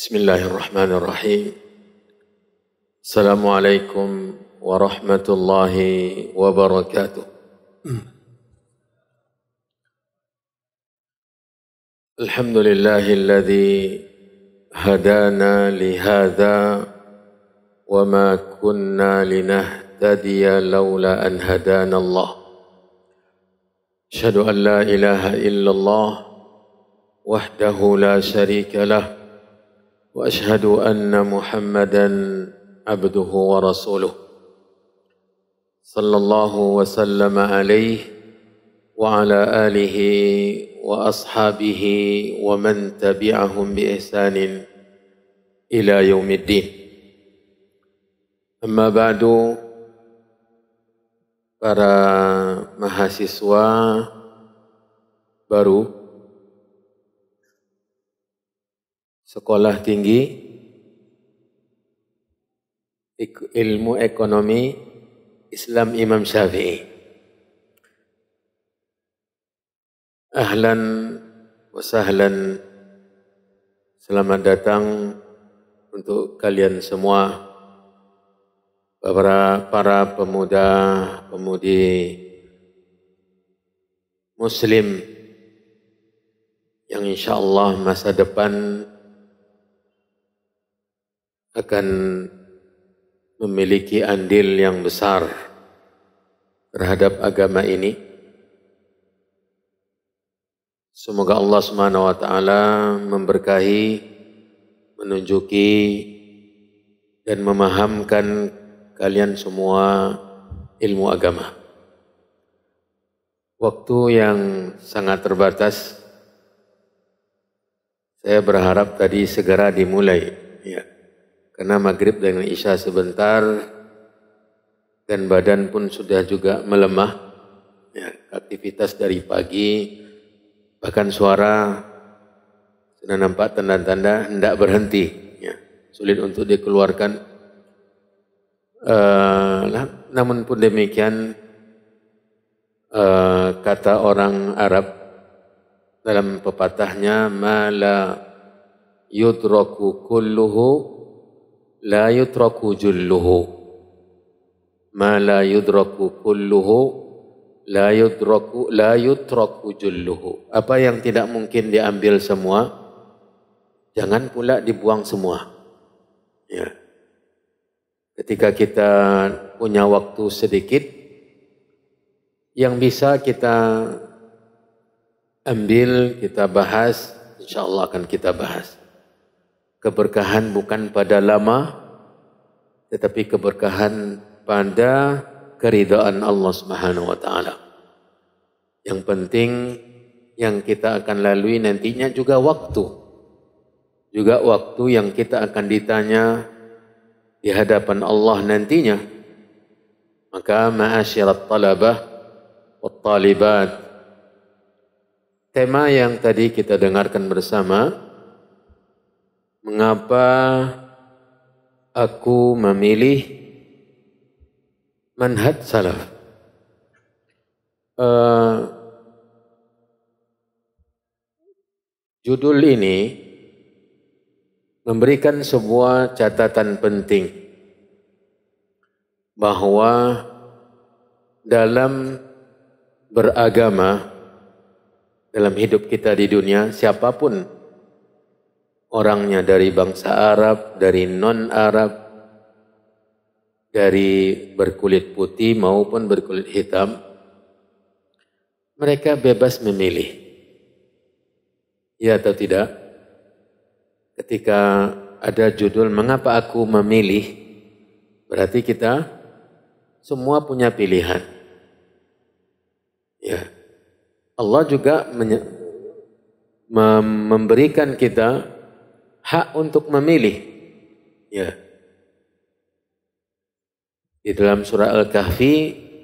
بسم الله الرحمن الرحيم. السلام عليكم ورحمة الله وبركاته. الحمد لله الذي هدانا لهذا وما كنا لنهتدي لولا أن هدانا الله. أشهد أن لا إله إلا الله وحده لا شريك له وأشهد أن محمدا عبده ورسوله. صلى الله وسلم عليه وعلى آله وأصحابه ومن تبعهم بإحسان إلى يوم الدين. أما بعد para mahasiswa baru sekolah tinggi. Ilmu ekonomi Islam Imam Syafi'i. Ahlan wa sahlan. Selamat datang untuk kalian semua. Para para pemuda pemudi muslim yang insyaallah masa depan akan memiliki andil yang besar terhadap agama ini. Semoga Allah Subhanahu wa taala memberkahi, menunjuki dan memahamkan kalian semua ilmu agama. Waktu yang sangat terbatas saya berharap tadi segera dimulai ya. Karena maghrib dengan isya sebentar dan badan pun sudah juga melemah. Ya, aktivitas dari pagi bahkan suara sudah nampak tanda-tanda hendak berhenti. Ya, sulit untuk dikeluarkan. Uh, namun pun demikian uh, kata orang Arab dalam pepatahnya mala yudraku kulluhu la yutraku julluhu. Ma la yudraku kulluhu la yudraku la yutraku julluhu. Apa yang tidak mungkin diambil semua jangan pula dibuang semua. Ya. Ketika kita punya waktu sedikit yang bisa kita ambil kita bahas insyaallah akan kita bahas keberkahan bukan pada lama tetapi keberkahan pada keridaan Allah Subhanahu wa taala. Yang penting yang kita akan lalui nantinya juga waktu. Juga waktu yang kita akan ditanya di hadapan Allah nantinya. Maka ma'asyirat talabah wa talibat tema yang tadi kita dengarkan bersama mengapa aku memilih manhaj salaf. Uh, judul ini memberikan sebuah catatan penting bahawa dalam beragama dalam hidup kita di dunia siapa pun orangnya dari bangsa Arab, dari non-Arab, dari berkulit putih maupun berkulit hitam, mereka bebas memilih. Ya atau tidak? Ketika ada judul mengapa aku memilih, berarti kita semua punya pilihan. Ya. Allah juga memberikan kita hak untuk memilih. Ya. Di dalam surah Al-Kahfi,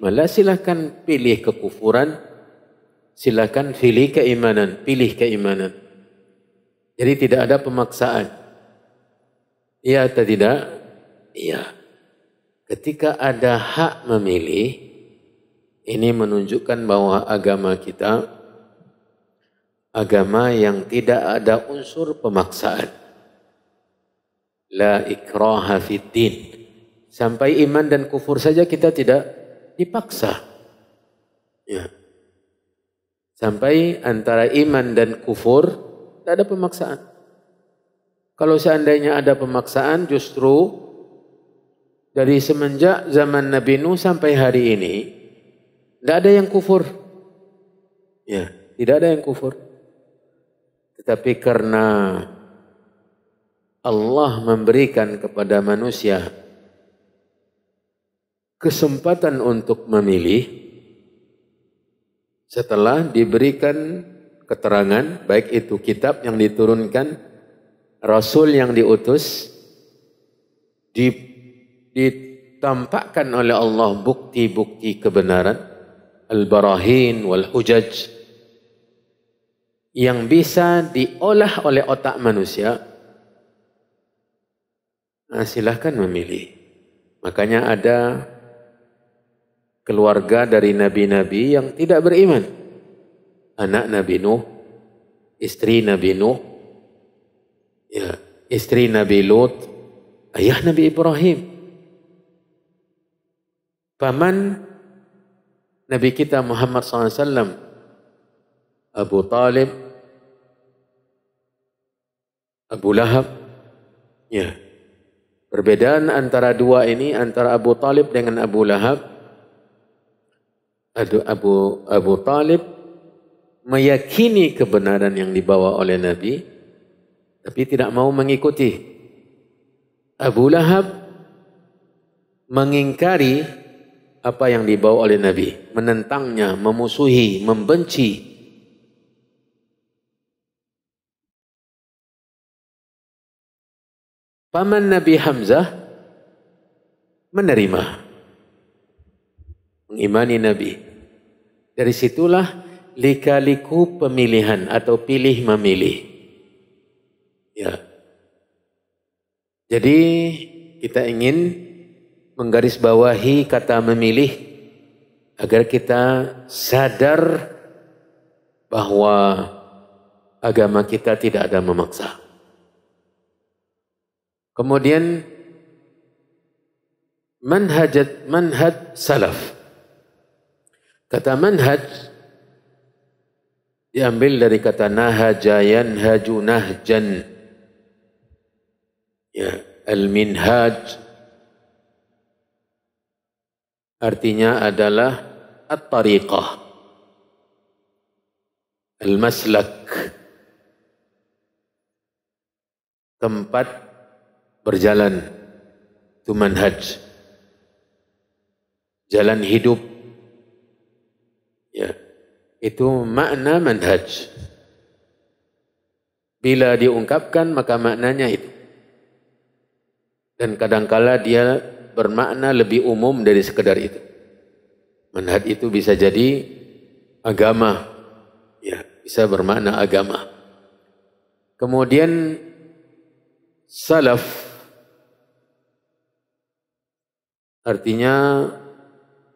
malah silakan pilih kekufuran, silakan pilih keimanan, pilih keimanan. Jadi tidak ada pemaksaan. Iya atau tidak? Iya. Ketika ada hak memilih, ini menunjukkan bahwa agama kita agama yang tidak ada unsur pemaksaan. La ikraha fid din. Sampai iman dan kufur saja kita tidak dipaksa. Ya. Sampai antara iman dan kufur tidak ada pemaksaan. Kalau seandainya ada pemaksaan justru dari semenjak zaman Nabi Nuh sampai hari ini tidak ada yang kufur. Ya, tidak ada yang kufur. Tetapi karena Allah memberikan kepada manusia kesempatan untuk memilih setelah diberikan keterangan baik itu kitab yang diturunkan Rasul yang diutus ditampakkan oleh Allah bukti-bukti kebenaran al-barahin wal hujaj yang bisa diolah oleh otak manusia nah, silahkan memilih makanya ada keluarga dari nabi-nabi yang tidak beriman anak Nabi Nuh istri Nabi Nuh ya, istri Nabi Lut, ayah Nabi Ibrahim. Paman Nabi kita Muhammad SAW, Abu Talib, Abu Lahab. Ya. Perbedaan antara dua ini, antara Abu Talib dengan Abu Lahab, Abu, Abu, Abu Talib meyakini kebenaran yang dibawa oleh Nabi, tapi tidak mau mengikuti. Abu Lahab mengingkari apa yang dibawa oleh Nabi, menentangnya, memusuhi, membenci. Paman Nabi Hamzah menerima, mengimani Nabi. Dari situlah lika-liku pemilihan atau pilih memilih. Ya. Jadi kita ingin menggarisbawahi kata memilih agar kita sadar bahwa agama kita tidak ada memaksa. Kemudian manhajat manhaj salaf. Kata manhaj diambil dari kata nahajayan haju nahjan. Ya al-minhaj. Artinya adalah at-tariqah. Al-maslak. Tempat berjalan itu manhaj jalan hidup ya itu makna manhaj bila diungkapkan maka maknanya itu dan kadangkala dia bermakna lebih umum dari sekedar itu. Manhaj itu bisa jadi agama. Ya, bisa bermakna agama. Kemudian salaf artinya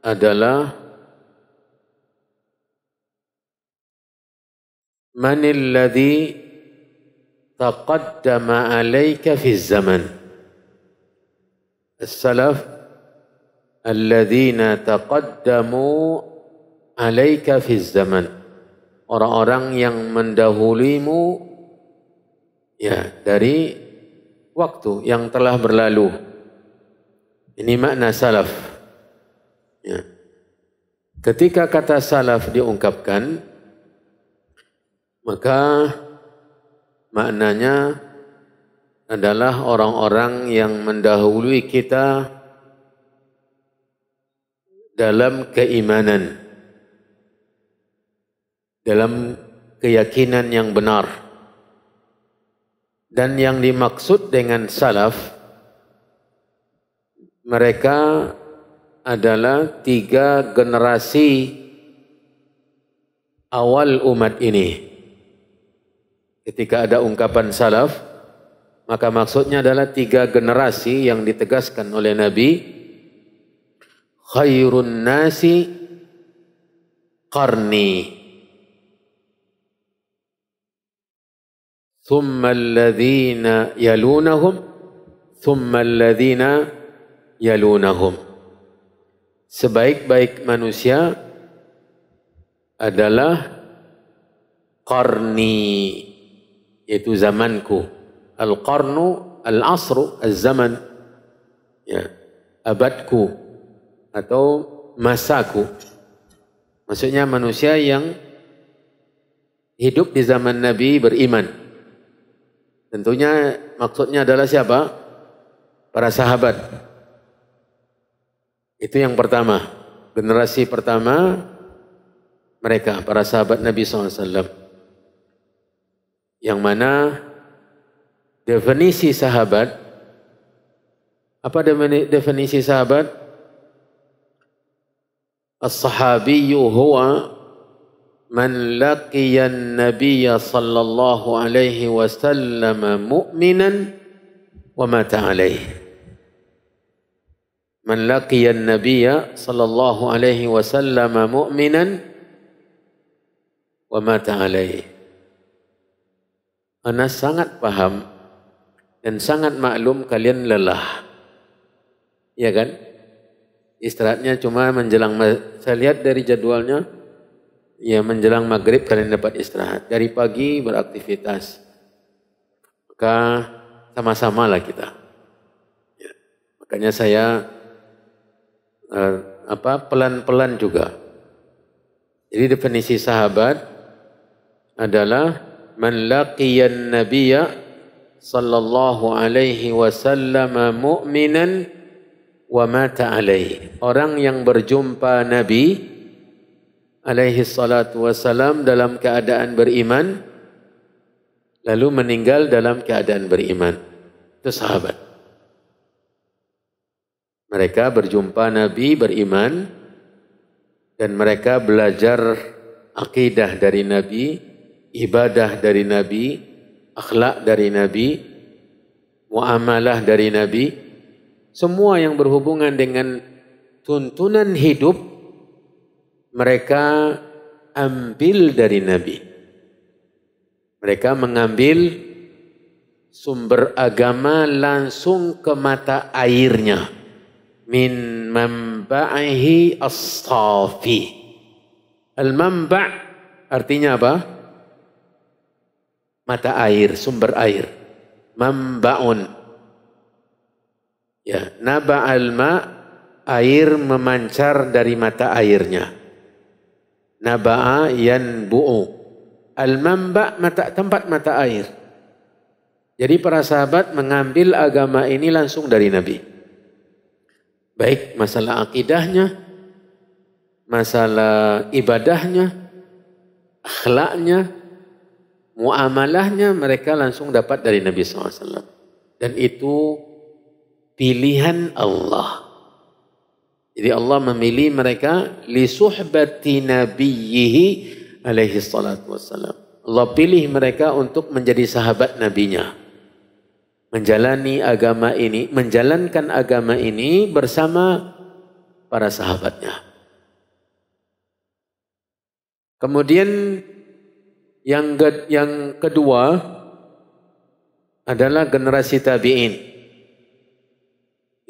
adalah man alladhi taqaddama alayka fi zaman. As-salaf alladhina taqaddamu alayka fi zaman. Orang-orang yang mendahulimu ya dari waktu yang telah berlalu ini makna salaf ya ketika kata salaf diungkapkan maka maknanya adalah orang-orang yang mendahului kita dalam keimanan, dalam keyakinan yang benar. Dan yang dimaksud dengan salaf, mereka adalah tiga generasi awal umat ini. Ketika ada ungkapan salaf, Maka maksudnya adalah tiga generasi yang ditegaskan oleh Nabi. Khairun nasi qarni. Thumma alladhina yalunahum. thumma alladhina yalunahum. Sebaik-baik manusia adalah qarni yaitu zamanku. Al-qarnu al-asru az-zaman. Ya abadku atau masaku. Maksudnya manusia yang hidup di zaman Nabi beriman. Tentunya maksudnya adalah siapa? Para sahabat itu yang pertama. Generasi pertama mereka para sahabat Nabi SAW yang mana definisi sahabat apa definisi sahabat? As-sahabiyyu huwa man laqiya an-nabiy sallallahu alaihi wasallam mu'minan wa mata alaihi man laqiya an-nabiy sallallahu alaihi wasallam mu'minan wa mata alaihi Ana sangat paham dan sangat maklum kalian lelah. Ya kan? Istirahatnya cuma menjelang, saya lihat dari jadwalnya, ya menjelang maghrib kalian dapat istirahat. Dari pagi beraktivitas. Maka sama-sama lah kita. Ya. Makanya saya uh, apa pelan-pelan juga. Jadi definisi sahabat adalah man laqiyan nabiyya sallallahu alaihi wasallam mu'minan wa mata alaihi. Orang yang berjumpa nabi alaihi salatu wasalam dalam keadaan beriman lalu meninggal dalam keadaan beriman. Itu sahabat mereka berjumpa nabi beriman. Dan mereka belajar akidah dari nabi ibadah dari Nabi, akhlak dari Nabi, muamalah dari Nabi, semua yang berhubungan dengan tuntunan hidup mereka ambil dari Nabi. Mereka mengambil sumber agama langsung ke mata airnya min manba'ihi as-safi. Al-manba' artinya apa? mata air, sumber air. Mambaun. Ya, naba alma air memancar dari mata airnya. Naba'a yanbu'u. Al-mamba mata tempat mata air. Jadi para sahabat mengambil agama ini langsung dari Nabi. Baik masalah akidahnya, masalah ibadahnya, akhlaknya, muamalahnya mereka langsung dapat dari Nabi SAW. Dan itu pilihan Allah. Jadi Allah memilih mereka li suhbati nabiyhi alaihi salatu wassalam. Allah pilih mereka untuk menjadi sahabat nabinya. Menjalani agama ini, menjalankan agama ini bersama para sahabatnya. Kemudian yang yang kedua adalah generasi tabi'in.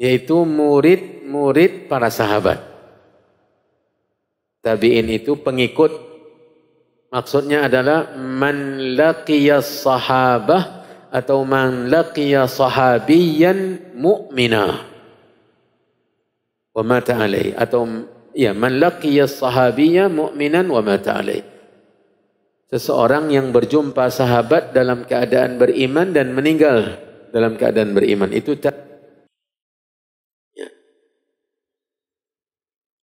Yaitu murid-murid para sahabat. Tabi'in itu pengikut. Maksudnya adalah man laqiya sahabah atau man laqiya sahabiyan mu'mina. Wa mata alaih. Atau ya man laqiya sahabiyya mu'minan wa mata alaih seseorang yang berjumpa sahabat dalam keadaan beriman dan meninggal dalam keadaan beriman itu tak ya.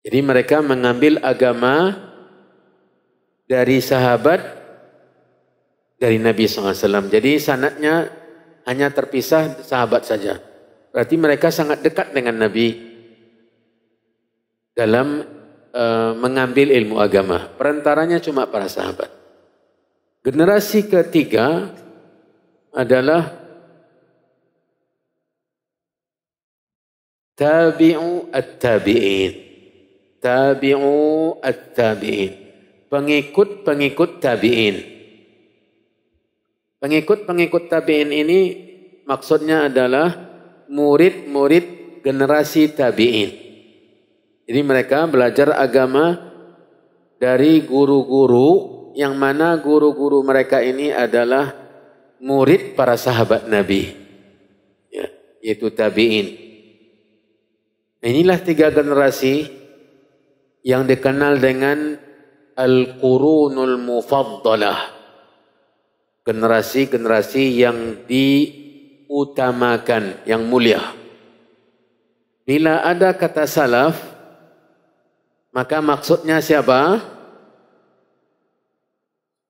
jadi mereka mengambil agama dari sahabat dari Nabi SAW jadi sanatnya hanya terpisah sahabat saja berarti mereka sangat dekat dengan Nabi dalam uh, mengambil ilmu agama perantaranya cuma para sahabat Generasi ketiga adalah tabi'u at-tabi'in. Tabi'u at-tabi'in. Pengikut-pengikut tabi'in. Pengikut-pengikut tabi'in ini maksudnya adalah murid-murid generasi tabi'in. Jadi mereka belajar agama dari guru-guru yang mana guru-guru mereka ini adalah murid para sahabat Nabi. Ya, yaitu tabi'in. Inilah tiga generasi yang dikenal dengan Al-Qurunul Mufaddalah. Generasi-generasi yang diutamakan, yang mulia. Bila ada kata salaf, maka maksudnya siapa?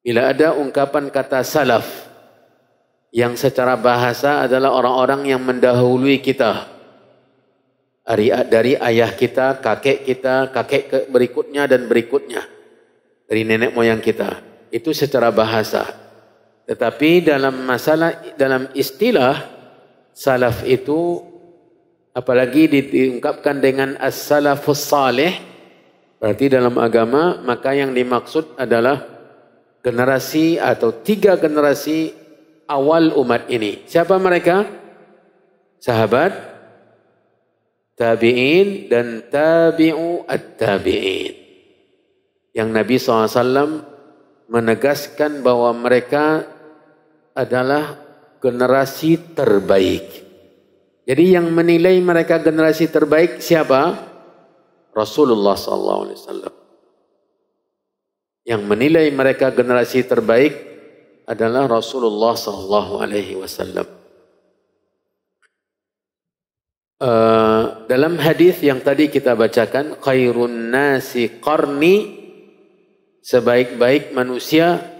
Bila ada ungkapan kata salaf, yang secara bahasa adalah orang-orang yang mendahului kita dari, dari ayah kita, kakek kita, kakek berikutnya dan berikutnya. Dari nenek moyang kita. Itu secara bahasa. Tetapi dalam masalah, dalam istilah, salaf itu, apalagi diungkapkan dengan as-salafus salih, berarti dalam agama, maka yang dimaksud adalah generasi atau tiga generasi awal umat ini. Siapa mereka? Sahabat, tabi'in dan tabi'u at-tabi'in. Yang Nabi SAW menegaskan bahwa mereka adalah generasi terbaik. Jadi yang menilai mereka generasi terbaik siapa? Rasulullah SAW. Yang menilai mereka generasi terbaik adalah Rasulullah SAW. Uh, dalam hadis yang tadi kita bacakan khairun nasi qarni sebaik-baik manusia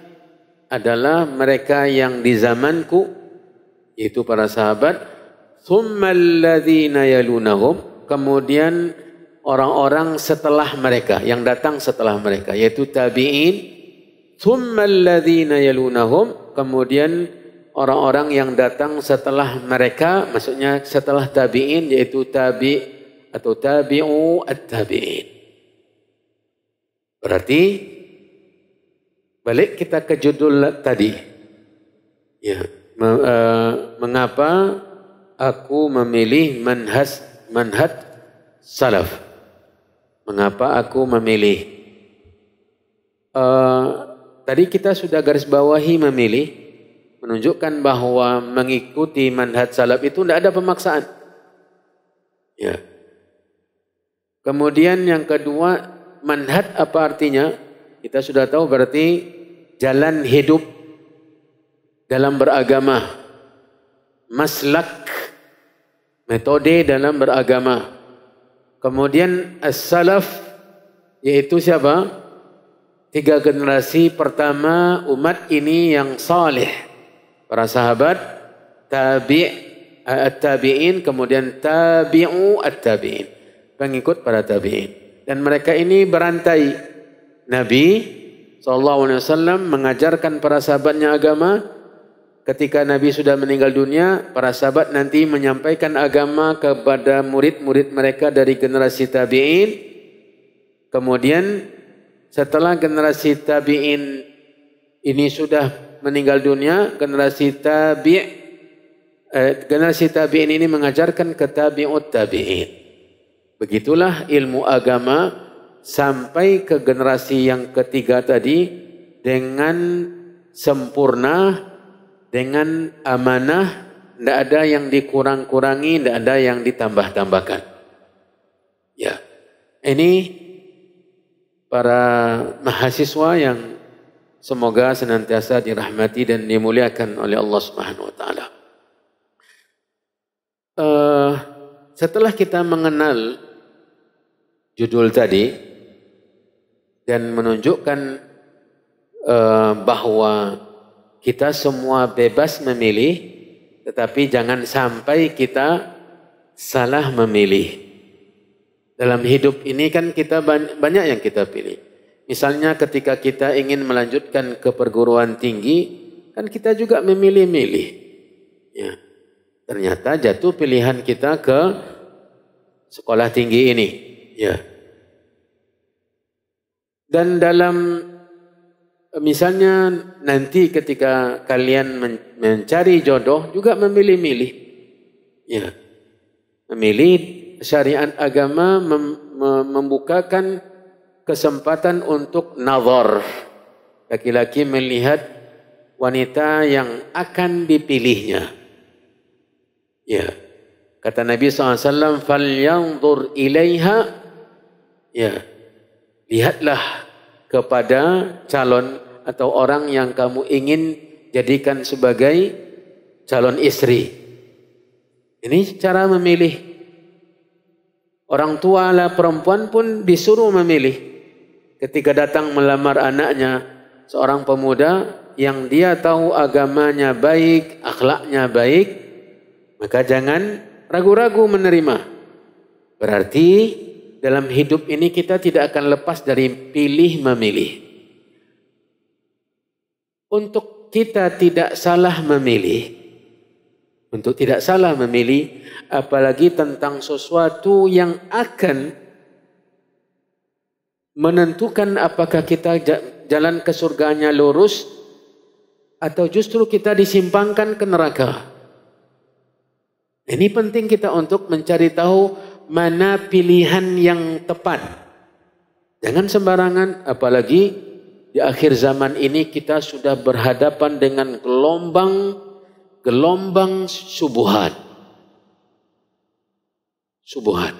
adalah mereka yang di zamanku yaitu para sahabat thumma alladhina yalunahum kemudian orang-orang setelah mereka yang datang setelah mereka yaitu tabi'in. Thumma alladhina yalunahum kemudian orang-orang yang datang setelah mereka maksudnya setelah tabi'in yaitu tabi atau tabi'u at-tabi'in. Berarti balik kita ke judul tadi ya uh, mengapa aku memilih manhaj manhaj salaf mengapa aku memilih uh, tadi kita sudah garis bawahi memilih menunjukkan bahawa mengikuti manhaj salaf itu tidak ada pemaksaan. Ya. Kemudian yang kedua, manhaj apa artinya? Kita sudah tahu berarti jalan hidup dalam beragama. Maslak, metode dalam beragama. Kemudian as-salaf, yaitu siapa? Tiga generasi pertama umat ini yang salih para sahabat tabi' at-tabi'in kemudian tabi'u at-tabi'in pengikut para tabi'in dan mereka ini berantai Nabi SAW mengajarkan para sahabatnya agama. Ketika Nabi sudah meninggal dunia para sahabat nanti menyampaikan agama kepada murid-murid mereka dari generasi tabi'in. Kemudian setelah generasi tabi'in ini sudah meninggal dunia generasi tabi' eh, generasi tabi'in ini mengajarkan ke tabi'ut tabi'in. Begitulah ilmu agama sampai ke generasi yang ketiga tadi dengan sempurna dengan amanah tidak ada yang dikurang-kurangi tidak ada yang ditambah-tambahkan ya ini para mahasiswa yang Semoga senantiasa dirahmati dan dimuliakan oleh Allah Subhanahu wa taala. Uh, setelah kita mengenal judul tadi dan menunjukkan uh, bahwa kita semua bebas memilih tetapi jangan sampai kita salah memilih. Dalam hidup ini kan kita banyak yang kita pilih. Misalnya ketika kita ingin melanjutkan ke perguruan tinggi, kan kita juga memilih-milih. Ya. Ternyata jatuh pilihan kita ke sekolah tinggi ini. Ya. Dan dalam misalnya nanti ketika kalian mencari jodoh juga memilih-milih. Ya. Memilih syariat agama mem, mem, membukakan kesempatan untuk nazar. Laki-laki melihat wanita yang akan dipilihnya. Ya. Kata Nabi SAW, فَلْيَنْظُرْ إِلَيْهَا Ya. Lihatlah kepada calon atau orang yang kamu ingin jadikan sebagai calon istri. Ini cara memilih. Orang tua lah perempuan pun disuruh memilih. Ketika datang melamar anaknya, seorang pemuda yang dia tahu agamanya baik, akhlaknya baik, maka jangan ragu-ragu menerima. Berarti dalam hidup ini kita tidak akan lepas dari pilih memilih. Untuk kita tidak salah memilih, untuk tidak salah memilih apalagi tentang sesuatu yang akan menentukan apakah kita jalan ke surganya lurus atau justru kita disimpangkan ke neraka. Ini penting kita untuk mencari tahu mana pilihan yang tepat. Jangan sembarangan apalagi di akhir zaman ini kita sudah berhadapan dengan gelombang gelombang subuhat. Subuhat.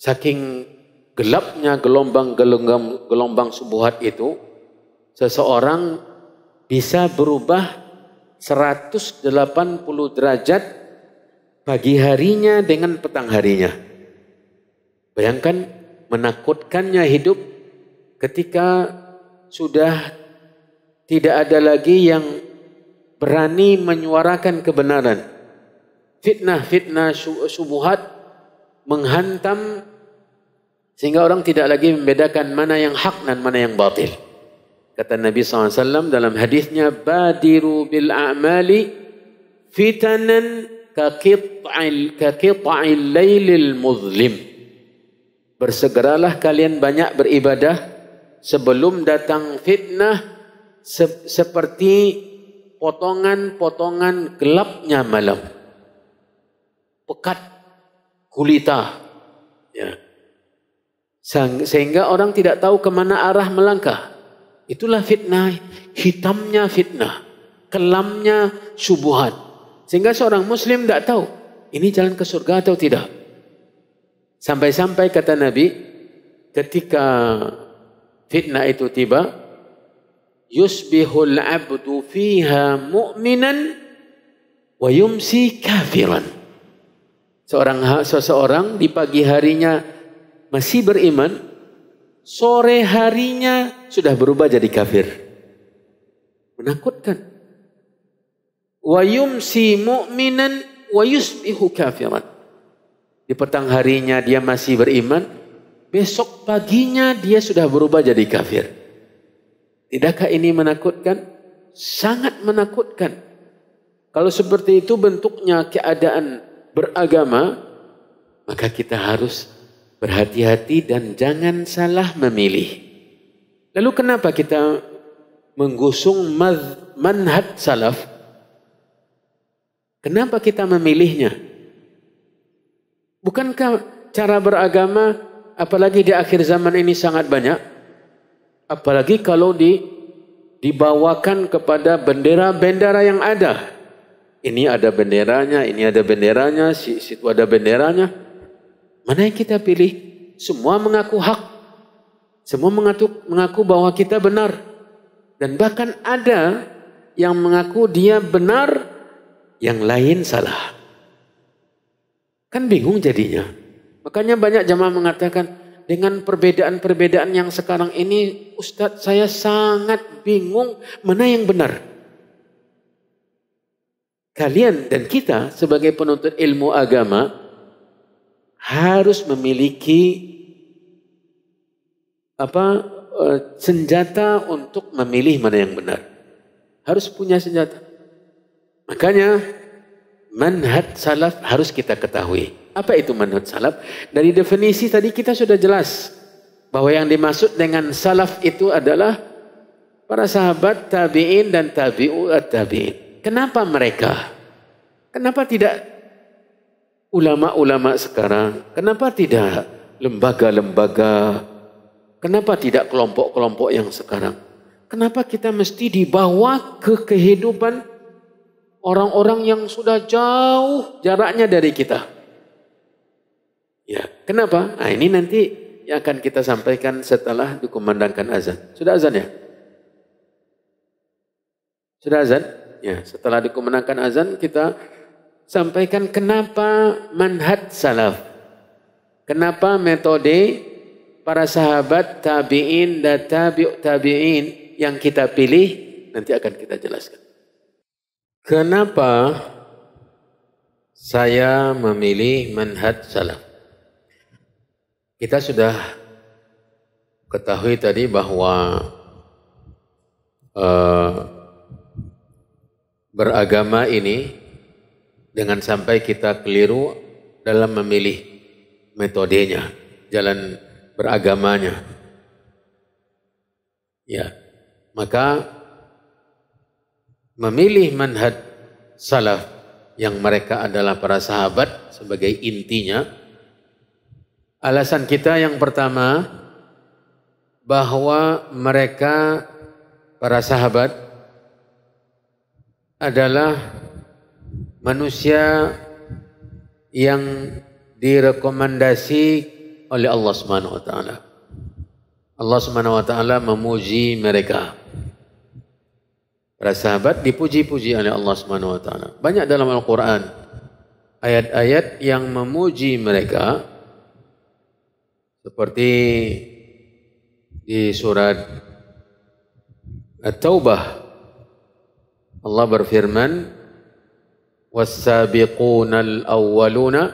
Saking gelapnya gelombang gelombang, gelombang subuhat itu, seseorang bisa berubah 180 derajat pagi harinya dengan petang harinya. Bayangkan menakutkannya hidup ketika sudah tidak ada lagi yang berani menyuarakan kebenaran. Fitnah-fitnah subuhat menghantam sehingga orang tidak lagi membedakan mana yang hak dan mana yang batil. Kata Nabi SAW dalam hadisnya, Badiru bil a'mali fitanan kakit'il kakit'il laylil muzlim. Bersegeralah kalian banyak beribadah sebelum datang fitnah seperti potongan-potongan gelapnya malam. Pekat gulita. Ya. Sehingga orang tidak tahu ke mana arah melangkah. Itulah fitnah, hitamnya fitnah, kelamnya subuhan. Sehingga seorang muslim tidak tahu ini jalan ke surga atau tidak. Sampai-sampai kata Nabi, ketika fitnah itu tiba, yusbihul abdu fiha mu'minan wa yumsi kafiran. Seorang seseorang di pagi harinya masih beriman, sore harinya sudah berubah jadi kafir. Menakutkan. Wa yumsi mu'minan wa yusbihu kafiran. Di petang harinya dia masih beriman, besok paginya dia sudah berubah jadi kafir. Tidakkah ini menakutkan? Sangat menakutkan. Kalau seperti itu bentuknya keadaan beragama, maka kita harus berhati-hati dan jangan salah memilih. Lalu kenapa kita menggusung manhaj salaf? Kenapa kita memilihnya? Bukankah cara beragama apalagi di akhir zaman ini sangat banyak? apalagi kalau di dibawakan kepada bendera-bendera yang ada. Ini ada benderanya, ini ada benderanya, situ ada benderanya. Mana yang kita pilih? Semua mengaku hak. Semua mengaku, mengaku bahwa kita benar. Dan bahkan ada yang mengaku dia benar, yang lain salah. Kan bingung jadinya. Makanya banyak jamaah mengatakan, dengan perbedaan-perbedaan yang sekarang ini, Ustadz saya sangat bingung mana yang benar. Kalian dan kita sebagai penuntut ilmu agama harus memiliki apa eh, senjata untuk memilih mana yang benar. Harus punya senjata. Makanya manhaj salaf harus kita ketahui. Apa itu manhaj salaf? Dari definisi tadi kita sudah jelas bahwa yang dimaksud dengan salaf itu adalah para sahabat tabi'in dan tabi'ut tabi'in. Kenapa mereka? Kenapa tidak ulama-ulama sekarang, kenapa tidak lembaga-lembaga, kenapa tidak kelompok-kelompok yang sekarang? Kenapa kita mesti dibawa ke kehidupan orang-orang yang sudah jauh jaraknya dari kita? Ya, kenapa? Nah, ini nanti yang akan kita sampaikan setelah dikumandangkan azan. Sudah azan ya? Sudah azan? Ya, setelah dikumandangkan azan kita sampaikan kenapa manhaj salaf. Kenapa metode para sahabat tabi'in dan tabi'ut tabi'in yang kita pilih nanti akan kita jelaskan. Kenapa saya memilih manhaj salaf? Kita sudah ketahui tadi bahwa uh, beragama ini dengan sampai kita keliru dalam memilih metodenya, jalan beragamanya. Ya, maka memilih manhaj salaf yang mereka adalah para sahabat sebagai intinya Alasan kita yang pertama bahwa mereka para sahabat adalah manusia yang direkomendasi oleh Allah Subhanahu wa taala. Allah Subhanahu wa taala memuji mereka Para sahabat dipuji-puji oleh Allah Subhanahu wa taala. Banyak dalam Al-Qur'an ayat-ayat yang memuji mereka seperti di surat At-Taubah Allah berfirman والسابقون الأولون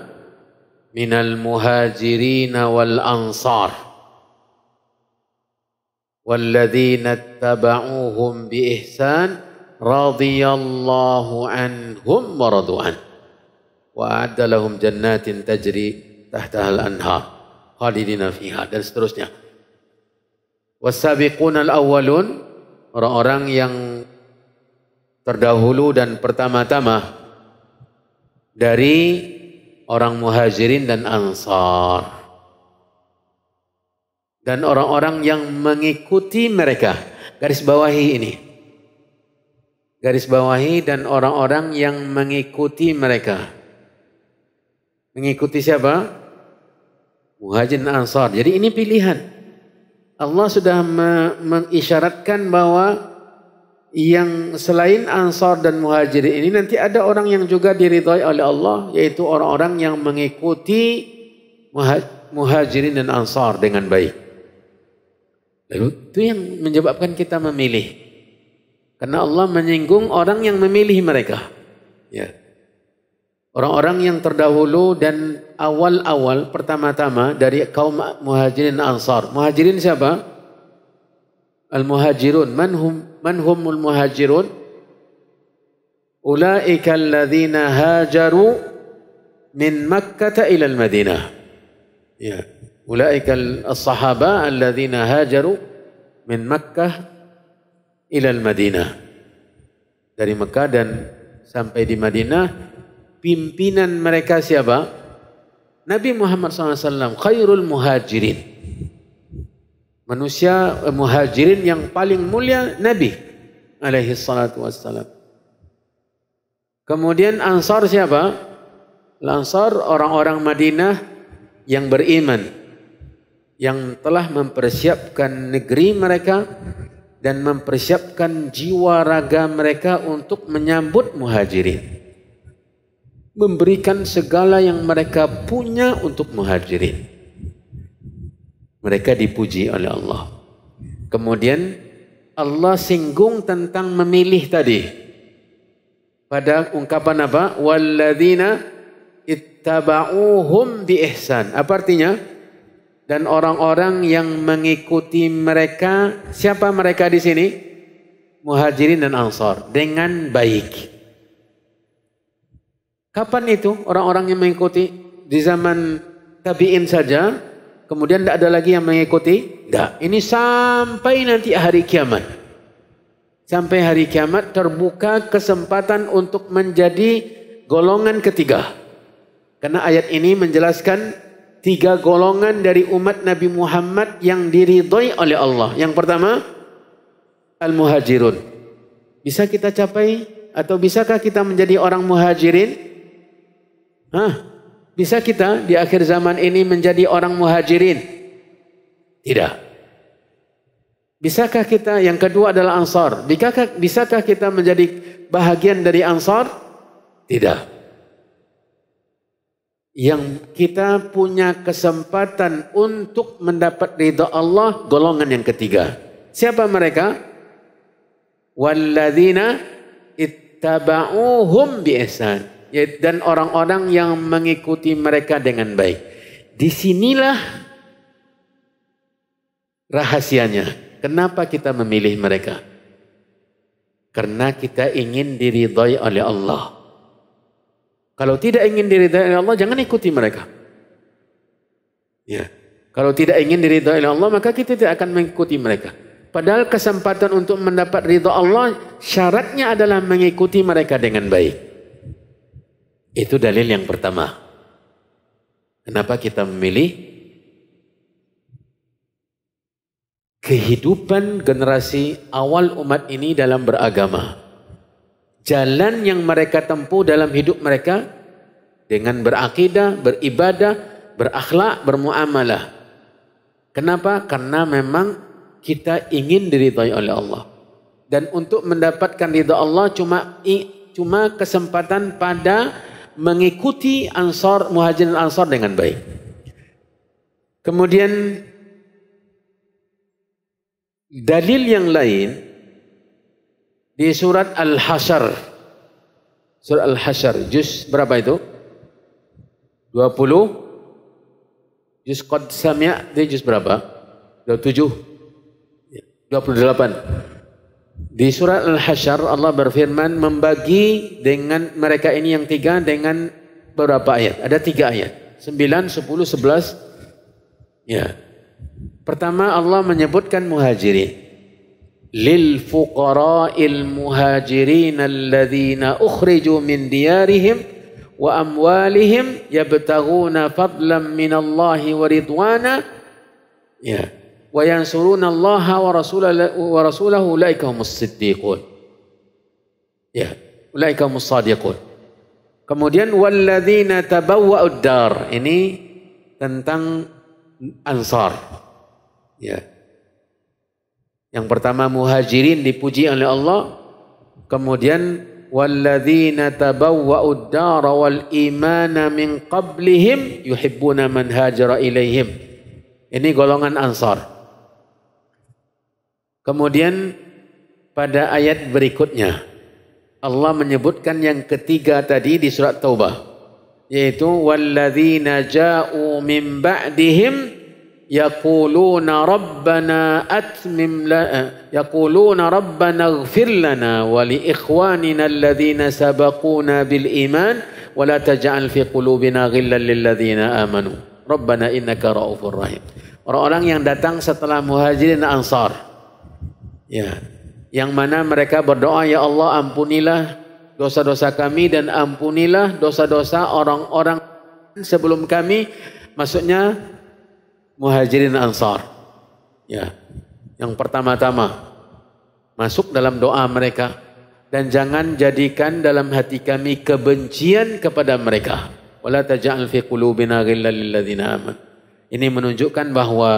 من المهاجرين والأنصار والذين اتبعوهم بإحسان رضي الله عنهم ورضوا عنه وأعد لهم جنات تجري تحتها الأنهار khalidina fiha dan seterusnya. Wasabiqun al-awwalun orang-orang yang terdahulu dan pertama-tama dari orang muhajirin dan ansar dan orang-orang yang mengikuti mereka garis bawahi ini garis bawahi dan orang-orang yang mengikuti mereka mengikuti siapa Muhajir dan Ansar. Jadi ini pilihan. Allah sudah mengisyaratkan bahwa yang selain Ansar dan Muhajir ini nanti ada orang yang juga diridhai oleh Allah yaitu orang-orang yang mengikuti Muhajirin dan Ansar dengan baik. Lalu itu yang menyebabkan kita memilih. Karena Allah menyinggung orang yang memilih mereka. Ya. Orang-orang yang terdahulu dan awal-awal pertama-tama dari kaum muhajirin ansar. Muhajirin siapa? Al-muhajirun. Manhum, manhumul muhajirun? Ulaika alladhina hajaru min Makkah ila al-Madinah. Ya. Ulaika as-sahaba alladhina hajaru min Makkah ila al-Madinah. Dari Mekah dan sampai di Madinah pimpinan mereka siapa? Nabi Muhammad SAW khairul muhajirin. Manusia eh, muhajirin yang paling mulia Nabi alaihi salatu wassalam. Kemudian Ansar siapa? Ansar orang-orang Madinah yang beriman yang telah mempersiapkan negeri mereka dan mempersiapkan jiwa raga mereka untuk menyambut muhajirin memberikan segala yang mereka punya untuk muhajirin. Mereka dipuji oleh Allah. Kemudian Allah singgung tentang memilih tadi. Pada ungkapan apa? Walladzina ittaba'uhum bi ihsan. Apa artinya? Dan orang-orang yang mengikuti mereka, siapa mereka di sini? Muhajirin dan Ansar dengan baik. Kapan itu orang-orang yang mengikuti? Di zaman tabi'in saja, kemudian tidak ada lagi yang mengikuti? Tidak. Ini sampai nanti hari kiamat. Sampai hari kiamat terbuka kesempatan untuk menjadi golongan ketiga. Karena ayat ini menjelaskan tiga golongan dari umat Nabi Muhammad yang diridhoi oleh Allah. Yang pertama, al-muhajirun. Bisa kita capai atau bisakah kita menjadi orang muhajirin? Hah? Bisa kita di akhir zaman ini menjadi orang muhajirin? Tidak. Bisakah kita yang kedua adalah ansar? Bisakah, bisakah kita menjadi bahagian dari ansar? Tidak yang kita punya kesempatan untuk mendapat ridha Allah golongan yang ketiga. Siapa mereka? Walladzina ittaba'uhum biihsan. Dan orang-orang yang mengikuti mereka dengan baik. Disinilah rahasianya. Kenapa kita memilih mereka? Karena kita ingin diridhai oleh Allah. Kalau tidak ingin diridhai oleh Allah, jangan ikuti mereka. Ya. Kalau tidak ingin diridhai oleh Allah, maka kita tidak akan mengikuti mereka. Padahal kesempatan untuk mendapat ridha Allah, syaratnya adalah mengikuti mereka dengan baik. Itu dalil yang pertama. Kenapa kita memilih kehidupan generasi awal umat ini dalam beragama? Jalan yang mereka tempuh dalam hidup mereka dengan berakidah, beribadah, berakhlak, bermuamalah. Kenapa? Karena memang kita ingin diridhai oleh Allah. Dan untuk mendapatkan ridha Allah cuma cuma kesempatan pada mengikuti ansar muhajirin ansar dengan baik. Kemudian dalil yang lain di surat Al-Hasyr. Surat Al-Hasyr, juz berapa itu? 20. Juz Qad Sami'a, dia juz berapa? 27. 28. Di surat Al-Hasyr Allah berfirman membagi dengan mereka ini yang tiga dengan beberapa ayat. Ada tiga ayat. 9, 10, 11. Ya. Pertama Allah menyebutkan muhajirin. للفقراء المهاجرين الذين أخرجوا من ديارهم وأموالهم يبتغون فضلا من الله ورضوانا وينصرون الله ورسوله, ورسوله أولئك هم الصديقون أولئك هم الصادقون Kemudian walladzina tabawwa'ud dar. Ini tentang Ansar. Ya. Yang pertama muhajirin dipuji oleh Allah. Kemudian walladzina tabawwa'ud dara wal imana min qablihim yuhibbuna man hajara ilaihim. Ini golongan Ansar. Kemudian pada ayat berikutnya Allah menyebutkan yang ketiga tadi di surat Taubah yaitu walladzina ja'u min ba'dihim يقولون ربنا أتمم يقولون ربنا اغفر لنا ولإخواننا الذين سبقونا بالإيمان ولا تجعل في قلوبنا غلا للذين آمنوا ربنا إنك رؤوف رحيم orang-orang yang datang setelah muhajirin ansar ya yang mana mereka berdoa ya Allah ampunilah dosa-dosa kami dan ampunilah dosa-dosa orang-orang sebelum kami maksudnya muhajirin ansar. Ya. Yang pertama-tama masuk dalam doa mereka dan jangan jadikan dalam hati kami kebencian kepada mereka. Wala taj'al fi qulubina ghillan lil ladzina amanu. Ini menunjukkan bahawa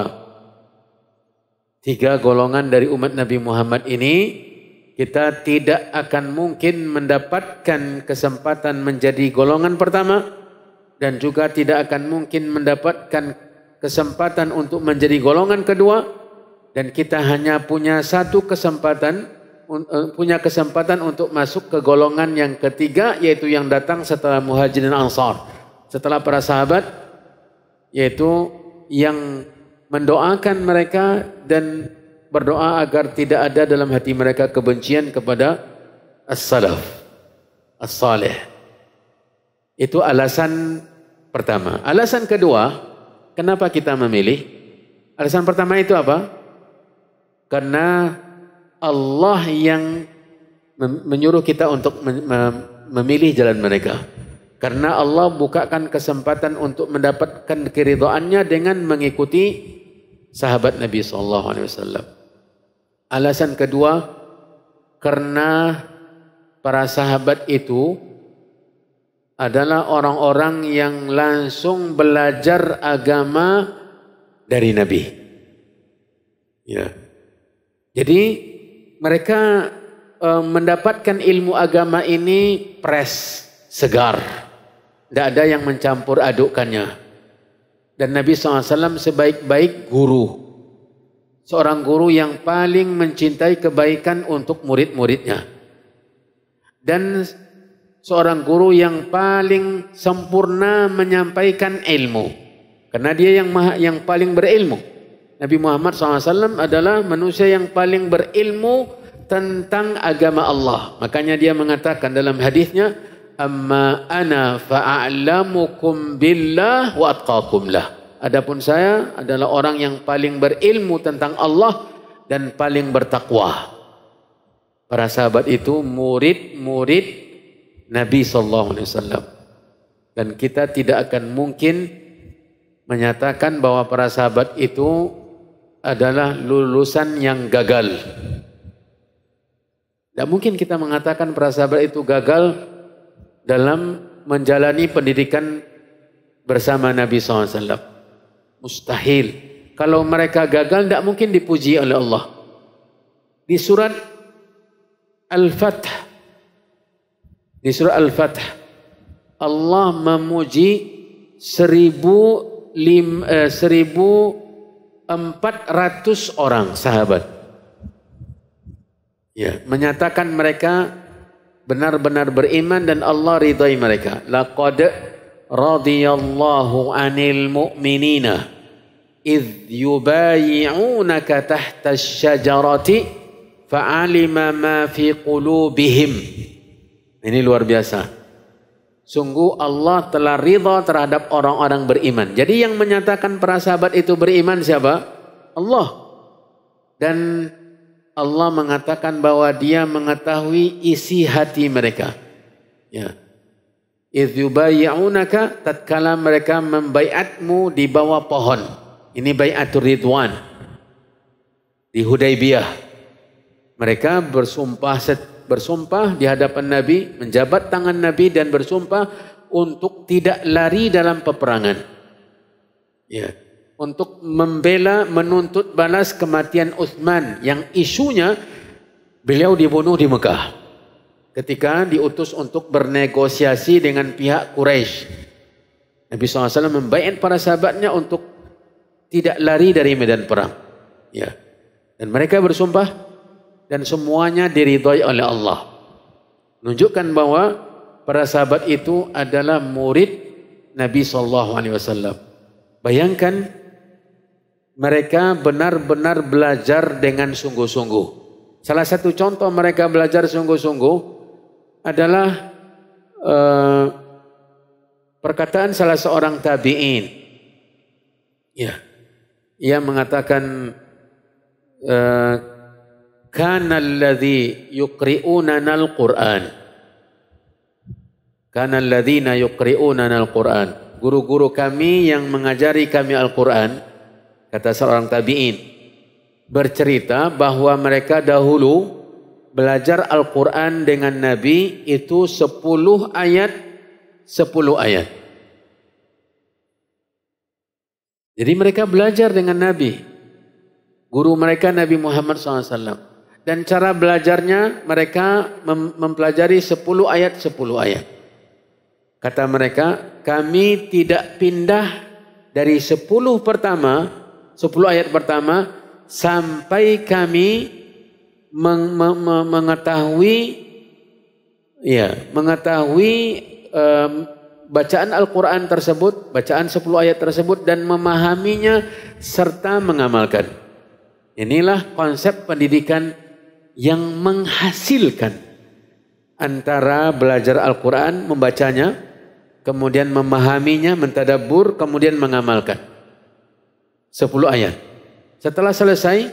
tiga golongan dari umat Nabi Muhammad ini kita tidak akan mungkin mendapatkan kesempatan menjadi golongan pertama dan juga tidak akan mungkin mendapatkan kesempatan untuk menjadi golongan kedua dan kita hanya punya satu kesempatan eh, punya kesempatan untuk masuk ke golongan yang ketiga yaitu yang datang setelah muhajirin ansar. Setelah para sahabat yaitu yang mendoakan mereka dan berdoa agar tidak ada dalam hati mereka kebencian kepada as-salaf as-salih. Itu alasan pertama. Alasan kedua Kenapa kita memilih? Alasan pertama itu apa? Karena Allah yang menyuruh kita untuk memilih jalan mereka. Karena Allah bukakan kesempatan untuk mendapatkan keridhaannya dengan mengikuti sahabat Nabi sallallahu alaihi wasallam. Alasan kedua karena para sahabat itu adalah orang-orang yang langsung belajar agama dari Nabi. Ya. Jadi mereka uh, mendapatkan ilmu agama ini pres, segar. Tidak ada yang mencampur adukkannya. Dan Nabi SAW sebaik-baik guru. Seorang guru yang paling mencintai kebaikan untuk murid-muridnya. Dan seorang guru yang paling sempurna menyampaikan ilmu. Karena dia yang maha, yang paling berilmu. Nabi Muhammad SAW adalah manusia yang paling berilmu tentang agama Allah. Makanya dia mengatakan dalam hadisnya, "Amma ana fa'alamukum billah wa atqakum lah." Adapun saya adalah orang yang paling berilmu tentang Allah dan paling bertakwa. Para sahabat itu murid-murid Nabi sallallahu alaihi wasallam. Dan kita tidak akan mungkin menyatakan bahwa para sahabat itu adalah lulusan yang gagal. Tidak mungkin kita mengatakan para sahabat itu gagal dalam menjalani pendidikan bersama Nabi SAW. Mustahil. Kalau mereka gagal, tidak mungkin dipuji oleh Allah. Di surat Al-Fatih di surah Al-Fatih Allah memuji seribu, lim, eh, orang sahabat. Ya, menyatakan mereka benar-benar beriman dan Allah ridai mereka. Laqad radiyallahu anil mu'minina idh yubayi'unaka tahta syajarati fa'alima ma fi qulubihim. Ini luar biasa. Sungguh Allah telah ridha terhadap orang-orang beriman. Jadi yang menyatakan para sahabat itu beriman siapa? Allah. Dan Allah mengatakan bahwa dia mengetahui isi hati mereka. Ya. Idh yubayi'unaka tatkala mereka membaiatmu di bawah pohon. Ini baiatur ridwan. Di Hudaybiyah. Mereka bersumpah bersumpah di hadapan Nabi, menjabat tangan Nabi dan bersumpah untuk tidak lari dalam peperangan. Ya, untuk membela menuntut balas kematian Uthman yang isunya beliau dibunuh di Mekah. Ketika diutus untuk bernegosiasi dengan pihak Quraisy. Nabi SAW membayar para sahabatnya untuk tidak lari dari medan perang. Ya. Dan mereka bersumpah dan semuanya diridhai oleh Allah. Menunjukkan bahwa para sahabat itu adalah murid Nabi sallallahu alaihi wasallam. Bayangkan mereka benar-benar belajar dengan sungguh-sungguh. Salah satu contoh mereka belajar sungguh-sungguh adalah uh, perkataan salah seorang tabi'in. Ya. Ia mengatakan uh, kana alladhi yuqri'unana al-Qur'an. Kana alladhina yuqri'unana al-Qur'an. Guru-guru kami yang mengajari kami Al-Quran, kata seorang tabi'in, bercerita bahwa mereka dahulu belajar Al-Quran dengan Nabi itu 10 ayat, 10 ayat. Jadi mereka belajar dengan Nabi. Guru mereka Nabi Muhammad SAW. Dan cara belajarnya mereka mem mempelajari 10 ayat 10 ayat. Kata mereka, kami tidak pindah dari 10 pertama, 10 ayat pertama sampai kami meng meng mengetahui ya, mengetahui um, bacaan Al-Qur'an tersebut, bacaan 10 ayat tersebut dan memahaminya serta mengamalkan. Inilah konsep pendidikan yang menghasilkan antara belajar Al-Quran, membacanya, kemudian memahaminya, mentadabur, kemudian mengamalkan. Sepuluh ayat. Setelah selesai,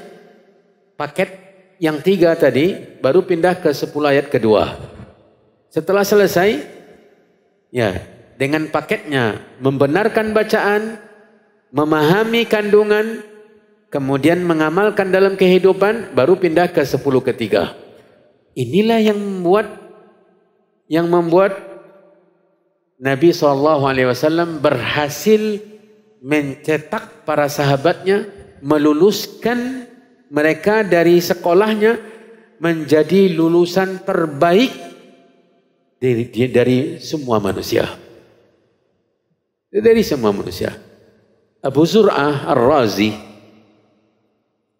paket yang tiga tadi, baru pindah ke sepuluh ayat kedua. Setelah selesai, ya dengan paketnya membenarkan bacaan, memahami kandungan, kemudian mengamalkan dalam kehidupan, baru pindah ke sepuluh ketiga. Inilah yang membuat yang membuat Nabi SAW berhasil mencetak para sahabatnya, meluluskan mereka dari sekolahnya menjadi lulusan terbaik dari, dari semua manusia. Dari semua manusia. Abu Zur'ah Ar-Razi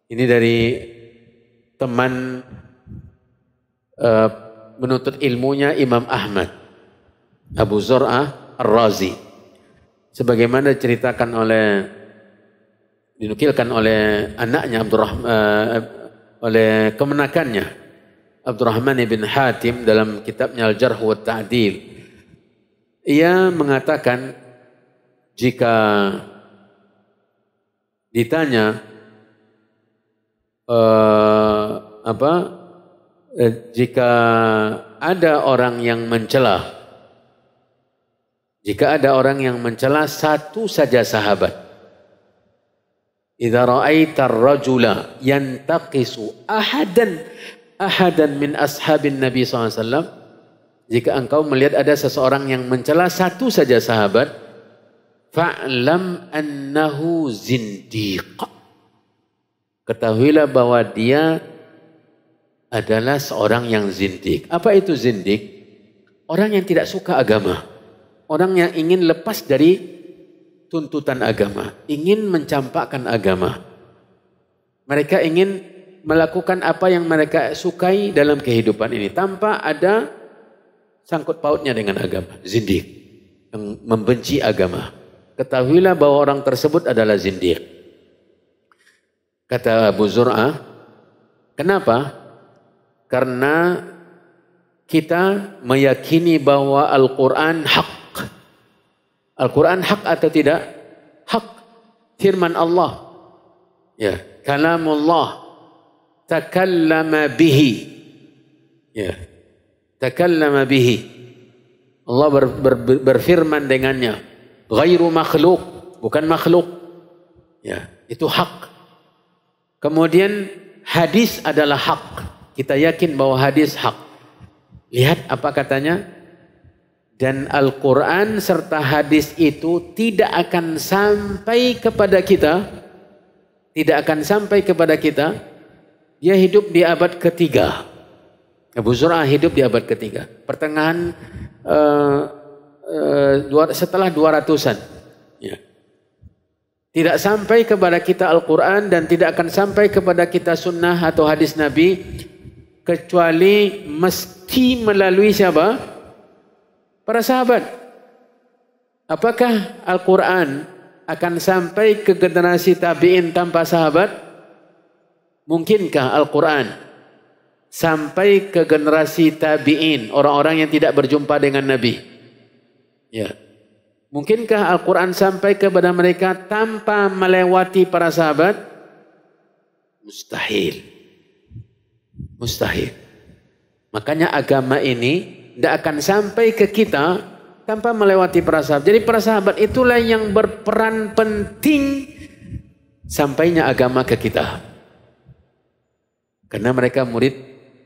ini dari teman uh, menuntut ilmunya Imam Ahmad Abu Zur'ah Ar-Razi. Sebagaimana diceritakan oleh dinukilkan oleh anaknya Abdurrahman uh, oleh kemenakannya Abdurrahman bin Hatim dalam kitabnya Al-Jarh wa Ta'dil. Ia mengatakan jika ditanya uh, apa? Uh, jika ada orang yang mencela jika ada orang yang mencela satu saja sahabat Idza ra'aita ar-rajula yantaqisu ahadan ahadan min ashabin Nabi SAW jika engkau melihat ada seseorang yang mencela satu saja sahabat fa'lam annahu zindiq ketahuilah bahwa dia adalah seorang yang zindik apa itu zindik orang yang tidak suka agama orang yang ingin lepas dari tuntutan agama, ingin mencampakkan agama. Mereka ingin melakukan apa yang mereka sukai dalam kehidupan ini tanpa ada sangkut pautnya dengan agama. Zindik yang membenci agama. Ketahuilah bahwa orang tersebut adalah zindik. Kata Abu Zur'ah, kenapa? Karena kita meyakini bahwa Al-Quran hak Al-Quran hak atau tidak? Hak. Firman Allah. Ya. Kalamullah. Takallama bihi. Ya. Takallama bihi. Allah ber, ber, berfirman dengannya. Gairu makhluk. Bukan makhluk. Ya. Itu hak. Kemudian hadis adalah hak. Kita yakin bahwa hadis hak. Lihat apa katanya? dan Al-Quran serta hadis itu tidak akan sampai kepada kita tidak akan sampai kepada kita dia hidup di abad ketiga Abu Zur'ah hidup di abad ketiga pertengahan uh, uh, setelah 200-an ya. Tidak sampai kepada kita Al-Quran dan tidak akan sampai kepada kita sunnah atau hadis Nabi kecuali mesti melalui siapa? Para sahabat, apakah Al-Quran akan sampai ke generasi tabi'in tanpa sahabat? Mungkinkah Al-Quran sampai ke generasi tabi'in, orang-orang yang tidak berjumpa dengan Nabi? Ya. Mungkinkah Al-Quran sampai kepada mereka tanpa melewati para sahabat? Mustahil. Mustahil. Makanya agama ini tidak akan sampai ke kita tanpa melewati para sahabat. Jadi para sahabat itulah yang berperan penting sampainya agama ke kita. Karena mereka murid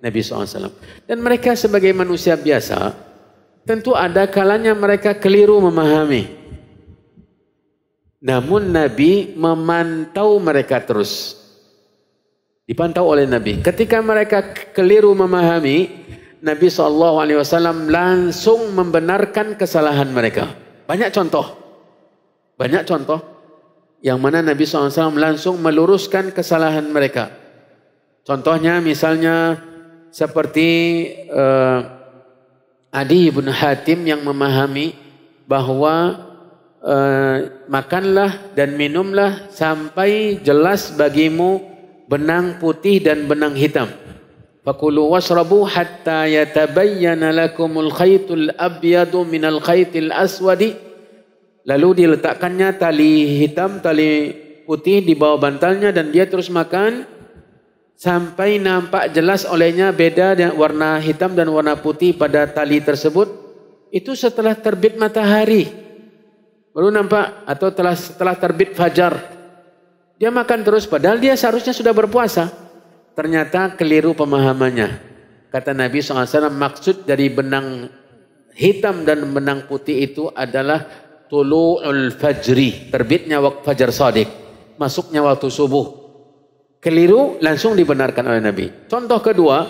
Nabi SAW. Dan mereka sebagai manusia biasa, tentu ada kalanya mereka keliru memahami. Namun Nabi memantau mereka terus. Dipantau oleh Nabi. Ketika mereka keliru memahami, Nabi SAW langsung membenarkan kesalahan mereka. Banyak contoh. Banyak contoh. Yang mana Nabi SAW langsung meluruskan kesalahan mereka. Contohnya misalnya seperti uh, Adi bin Hatim yang memahami bahwa uh, makanlah dan minumlah sampai jelas bagimu benang putih dan benang hitam. Fakulu wasrabu hatta yatabayyana lakumul khaytul abyadu minal khaytil aswadi. Lalu diletakkannya tali hitam, tali putih di bawah bantalnya dan dia terus makan sampai nampak jelas olehnya beda warna hitam dan warna putih pada tali tersebut. itu setelah terbit matahari. Baru nampak atau telah setelah terbit fajar. Dia makan terus padahal dia seharusnya sudah berpuasa. Ternyata keliru pemahamannya. Kata Nabi SAW maksud dari benang hitam dan benang putih itu adalah tulu'ul fajri. Terbitnya waktu fajar sadiq. Masuknya waktu subuh. Keliru langsung dibenarkan oleh Nabi. Contoh kedua,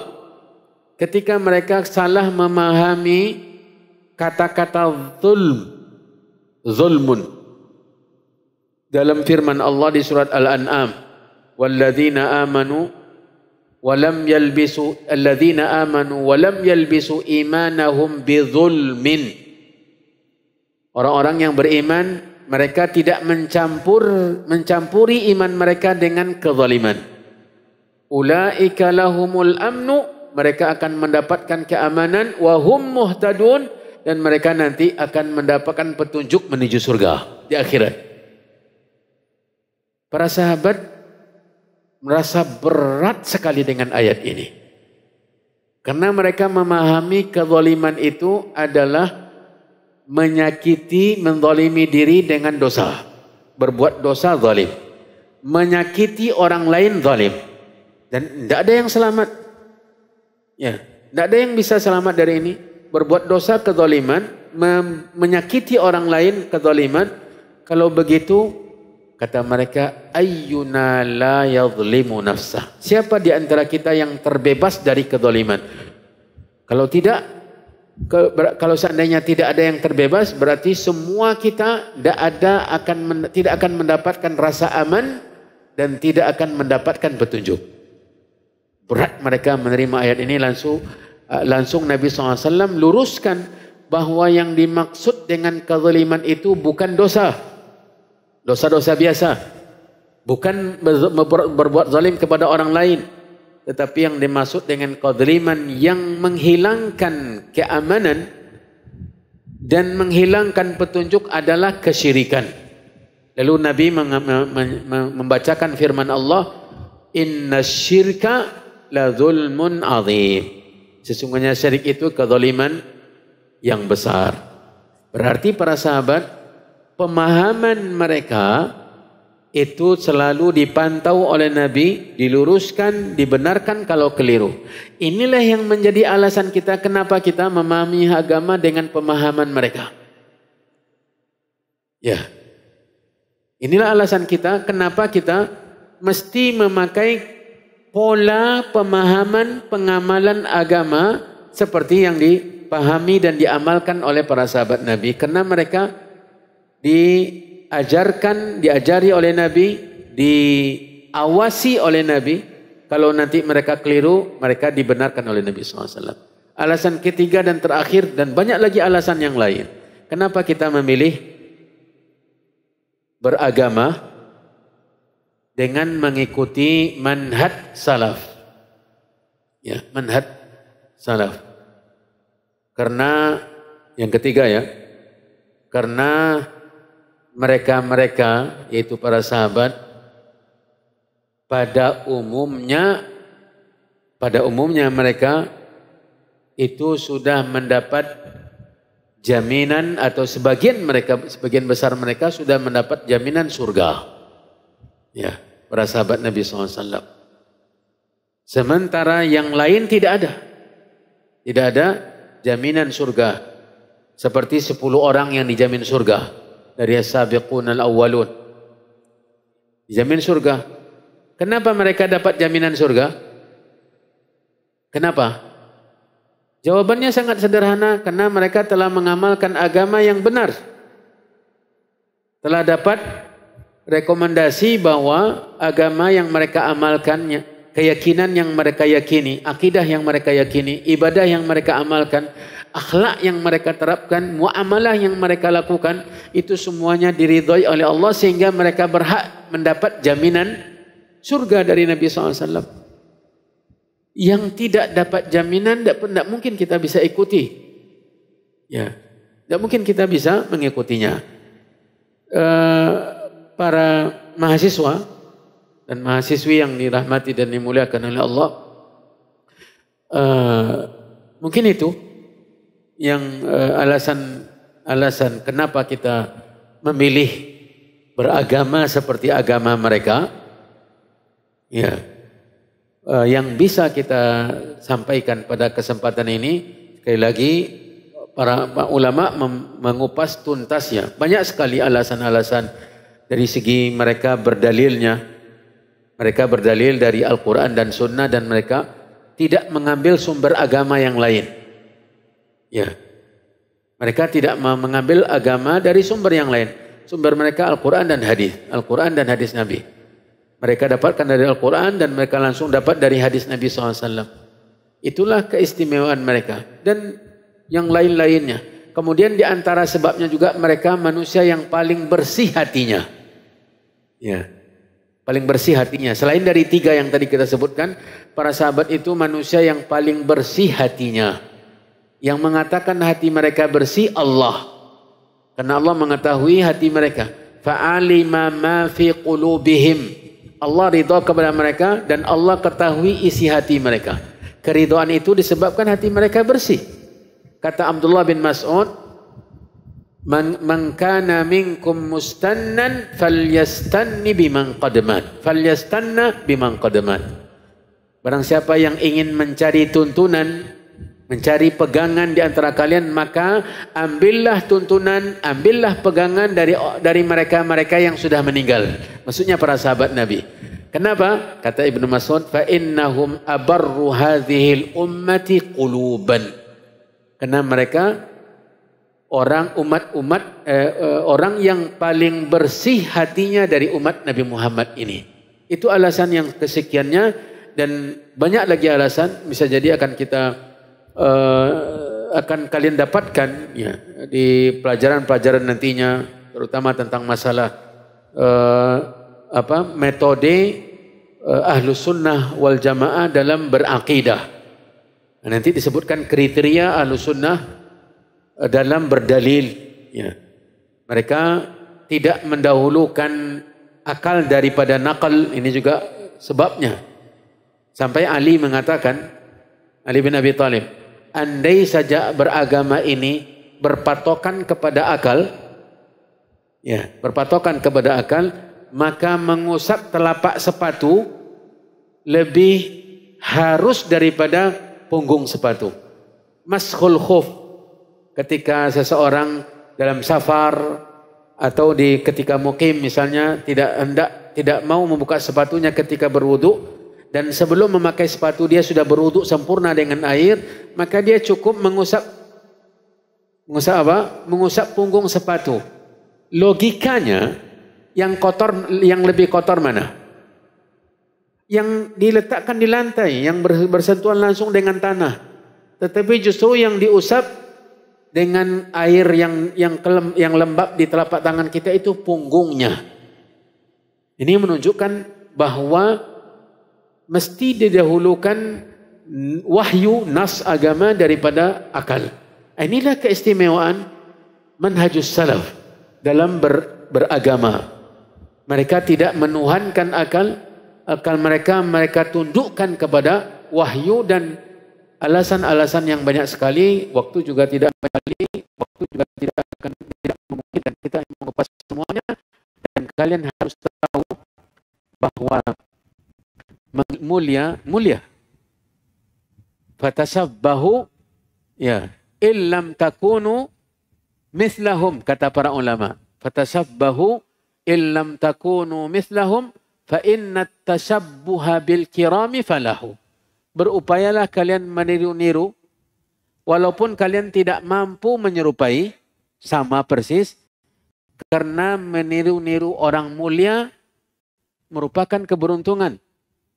ketika mereka salah memahami kata-kata zulm zulmun dalam firman Allah di surat Al-An'am walladzina amanu walam yalbisu alladzina amanu walam yalbisu imanahum bidzulmin orang-orang yang beriman mereka tidak mencampur mencampuri iman mereka dengan kezaliman ulaika lahumul amnu mereka akan mendapatkan keamanan wahum muhtadun dan mereka nanti akan mendapatkan petunjuk menuju surga di akhirat. Para sahabat merasa berat sekali dengan ayat ini. Karena mereka memahami kezaliman itu adalah menyakiti, menzalimi diri dengan dosa. Berbuat dosa zalim. Menyakiti orang lain zalim. Dan tidak ada yang selamat. Ya, tidak ada yang bisa selamat dari ini. Berbuat dosa kezaliman, menyakiti orang lain kezaliman. Kalau begitu, kata mereka, ayyuna la yadhlimu nafsah. Siapa di antara kita yang terbebas dari kezaliman? Kalau tidak, kalau seandainya tidak ada yang terbebas, berarti semua kita tidak ada akan tidak akan mendapatkan rasa aman dan tidak akan mendapatkan petunjuk. Berat mereka menerima ayat ini langsung uh, langsung Nabi SAW luruskan bahawa yang dimaksud dengan kezaliman itu bukan dosa. Dosa-dosa biasa. Bukan berbuat zalim kepada orang lain. Tetapi yang dimaksud dengan kezaliman yang menghilangkan keamanan dan menghilangkan petunjuk adalah kesyirikan. Lalu Nabi membacakan firman Allah, Inna syirka la zulmun azim. Sesungguhnya syirik itu kezaliman yang besar. Berarti para sahabat, pemahaman mereka itu selalu dipantau oleh Nabi, diluruskan, dibenarkan kalau keliru. Inilah yang menjadi alasan kita kenapa kita memahami agama dengan pemahaman mereka. Ya. Inilah alasan kita kenapa kita mesti memakai pola pemahaman pengamalan agama seperti yang dipahami dan diamalkan oleh para sahabat Nabi karena mereka diajarkan diajari oleh Nabi diawasi oleh Nabi kalau nanti mereka keliru mereka dibenarkan oleh Nabi SAW alasan ketiga dan terakhir dan banyak lagi alasan yang lain kenapa kita memilih beragama dengan mengikuti manhaj salaf. Ya, manhaj salaf. Karena yang ketiga ya, karena mereka-mereka yaitu para sahabat pada umumnya pada umumnya mereka itu sudah mendapat jaminan atau sebagian mereka sebagian besar mereka sudah mendapat jaminan surga. Ya para sahabat Nabi SAW. Sementara yang lain tidak ada. Tidak ada jaminan surga. Seperti sepuluh orang yang dijamin surga. Dari as-sabiqun al-awwalun. Dijamin surga. Kenapa mereka dapat jaminan surga? Kenapa? Jawabannya sangat sederhana. Karena mereka telah mengamalkan agama yang benar. Telah dapat rekomendasi bahwa agama yang mereka amalkan, keyakinan yang mereka yakini, akidah yang mereka yakini, ibadah yang mereka amalkan, akhlak yang mereka terapkan, muamalah yang mereka lakukan, itu semuanya diridhoi oleh Allah sehingga mereka berhak mendapat jaminan surga dari Nabi SAW. Yang tidak dapat jaminan, tidak mungkin kita bisa ikuti. Ya, tidak mungkin kita bisa mengikutinya. Uh, para mahasiswa dan mahasiswi yang dirahmati dan dimuliakan oleh Allah uh, mungkin itu yang uh, alasan alasan kenapa kita memilih beragama seperti agama mereka ya uh, yang bisa kita sampaikan pada kesempatan ini sekali lagi para ulama mengupas tuntasnya banyak sekali alasan-alasan dari segi mereka berdalilnya mereka berdalil dari Al-Quran dan Sunnah dan mereka tidak mengambil sumber agama yang lain. Ya. Mereka tidak mengambil agama dari sumber yang lain. Sumber mereka Al-Quran dan hadis. Al-Quran dan hadis Nabi. Mereka dapatkan dari Al-Quran dan mereka langsung dapat dari hadis Nabi SAW. Itulah keistimewaan mereka. Dan yang lain-lainnya. Kemudian di antara sebabnya juga mereka manusia yang paling bersih hatinya. Ya paling bersih hatinya. Selain dari tiga yang tadi kita sebutkan, para sahabat itu manusia yang paling bersih hatinya. Yang mengatakan hati mereka bersih Allah. Karena Allah mengetahui hati mereka. Fa'alima ma fi qulubihim. Allah ridha kepada mereka dan Allah ketahui isi hati mereka. Keridhaan itu disebabkan hati mereka bersih. Kata Abdullah bin Mas'ud, Man, man kana minkum mustannan falyastanni biman qadamat. Falyastanna biman qadamat. Barang siapa yang ingin mencari tuntunan, mencari pegangan di antara kalian, maka ambillah tuntunan, ambillah pegangan dari dari mereka-mereka yang sudah meninggal. Maksudnya para sahabat Nabi. Kenapa? Kata Ibnu Mas'ud, fa innahum abarru hadhil ummati quluban. Karena mereka orang umat-umat eh, eh, orang yang paling bersih hatinya dari umat Nabi Muhammad ini. Itu alasan yang kesekiannya dan banyak lagi alasan bisa jadi akan kita eh, akan kalian dapatkan ya di pelajaran-pelajaran nantinya terutama tentang masalah eh, apa metode eh, ahlu sunnah wal jamaah dalam berakidah. Nanti disebutkan kriteria ahlu sunnah dalam berdalil ya. mereka tidak mendahulukan akal daripada nakal ini juga sebabnya sampai Ali mengatakan Ali bin Abi Thalib andai saja beragama ini berpatokan kepada akal ya berpatokan kepada akal maka mengusap telapak sepatu lebih harus daripada punggung sepatu. Maskhul khuf. Ketika seseorang dalam safar atau di ketika mukim misalnya tidak hendak tidak mau membuka sepatunya ketika berwudu dan sebelum memakai sepatu dia sudah berwudu sempurna dengan air maka dia cukup mengusap mengusap apa? Mengusap punggung sepatu. Logikanya yang kotor yang lebih kotor mana? Yang diletakkan di lantai yang bersentuhan langsung dengan tanah. Tetapi justru yang diusap dengan air yang yang kelem, yang lembab di telapak tangan kita itu punggungnya. Ini menunjukkan bahwa mesti didahulukan wahyu nas agama daripada akal. Inilah keistimewaan manhajus salaf dalam ber, beragama. Mereka tidak menuhankan akal, akal mereka mereka tundukkan kepada wahyu dan alasan-alasan yang banyak sekali, waktu juga tidak banyak waktu juga tidak akan tidak memungkinkan kita mengupas semuanya dan kalian harus tahu bahwa mulia mulia fatasabbahu ya. illam takunu mithlahum kata para ulama. Fatasabbahu illam takunu mithlahum fa inna tashabbuha bil kirami falahu. Berupayalah kalian meniru-niru walaupun kalian tidak mampu menyerupai sama persis karena meniru-niru orang mulia merupakan keberuntungan.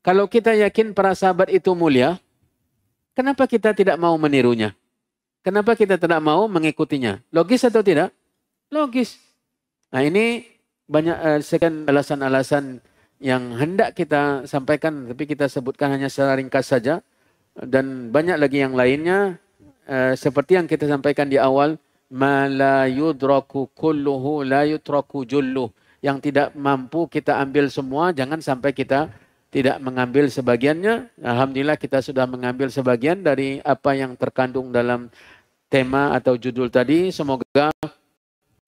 Kalau kita yakin para sahabat itu mulia, kenapa kita tidak mau menirunya? Kenapa kita tidak mau mengikutinya? Logis atau tidak? Logis. Nah ini banyak uh, sekian alasan-alasan yang hendak kita sampaikan tapi kita sebutkan hanya secara ringkas saja dan banyak lagi yang lainnya uh, seperti yang kita sampaikan di awal ma la yudraku kulluhu la yutraku julluh yang tidak mampu kita ambil semua jangan sampai kita tidak mengambil sebagiannya alhamdulillah kita sudah mengambil sebagian dari apa yang terkandung dalam tema atau judul tadi. Semoga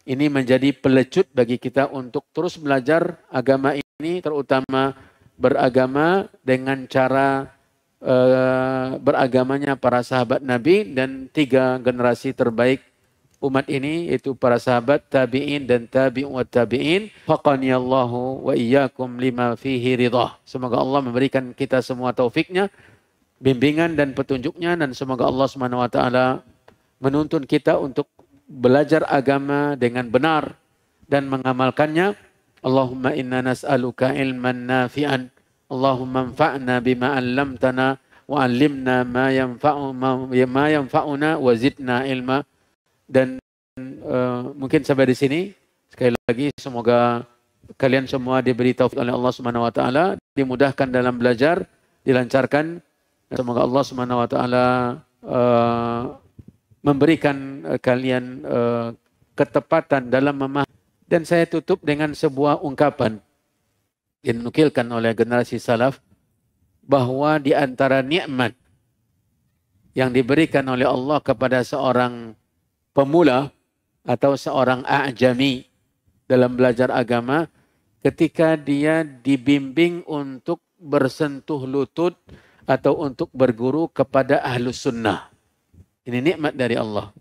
ini menjadi pelecut bagi kita untuk terus belajar agama ini terutama beragama dengan cara uh, beragamanya para sahabat Nabi dan tiga generasi terbaik umat ini itu para sahabat tabi'in dan tabi'un tabi'in faqani Allahu wa iyyakum lima fihi ridha. Semoga Allah memberikan kita semua taufiknya bimbingan dan petunjuknya dan semoga Allah Subhanahu wa taala menuntun kita untuk belajar agama dengan benar dan mengamalkannya. Allahumma inna nas'aluka ilman nafi'an. Allahumma anfa'na bima 'allamtana wa 'allimna ma yanfa'u ma yanfa'una wa zidna ilma dan uh, mungkin sampai di sini sekali lagi semoga kalian semua diberi taufik oleh Allah Subhanahu wa taala, dimudahkan dalam belajar, dilancarkan. Semoga Allah Subhanahu wa taala uh, memberikan uh, kalian uh, ketepatan dalam memahami dan saya tutup dengan sebuah ungkapan yang dinukilkan oleh generasi salaf bahwa di antara nikmat yang diberikan oleh Allah kepada seorang pemula atau seorang a'jami dalam belajar agama ketika dia dibimbing untuk bersentuh lutut atau untuk berguru kepada ahlus sunnah. Ini nikmat dari Allah.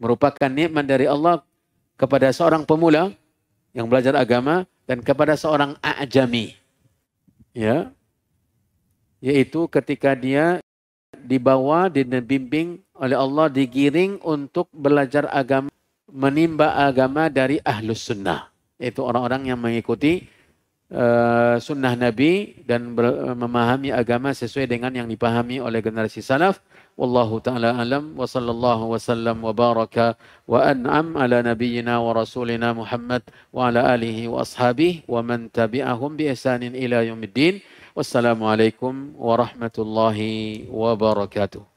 Merupakan nikmat dari Allah kepada seorang pemula yang belajar agama dan kepada seorang a'jami. Ya. Yaitu ketika dia dibawa dan dibimbing oleh Allah digiring untuk belajar agama, menimba agama dari ahlus sunnah. Itu orang-orang yang mengikuti uh, sunnah Nabi dan ber, memahami agama sesuai dengan yang dipahami oleh generasi salaf. Wallahu ta'ala alam wa sallallahu wa sallam wa baraka wa an'am ala nabiyyina wa rasulina Muhammad wa ala alihi wa ashabihi wa man tabi'ahum bi ihsanin ila yaumiddin. Wassalamualaikum warahmatullahi wabarakatuh.